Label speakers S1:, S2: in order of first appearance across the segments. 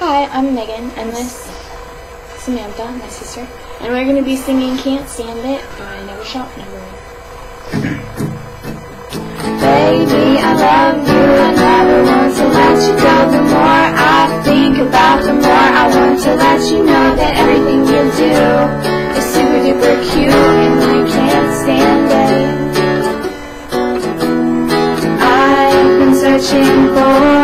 S1: Hi, I'm Megan, and this is Samantha, my sister, and we're going to be singing Can't Stand It by Never Shout Never.
S2: Baby, I love you, I never want to let you go The more I think about, the more I want to let you know That everything you do is super duper cute and I can't stand it. I've been searching for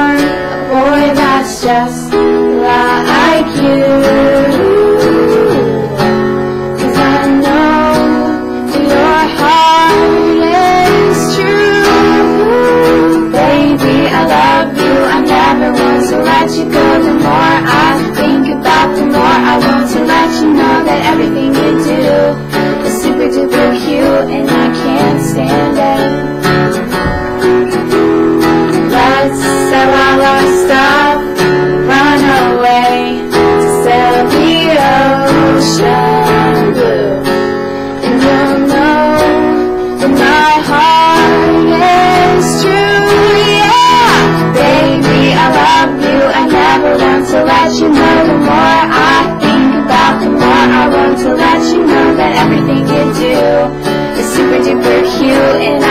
S2: and I can't stand it. That's how I lost off, run away to sail the ocean blue. And you'll know that my heart. you and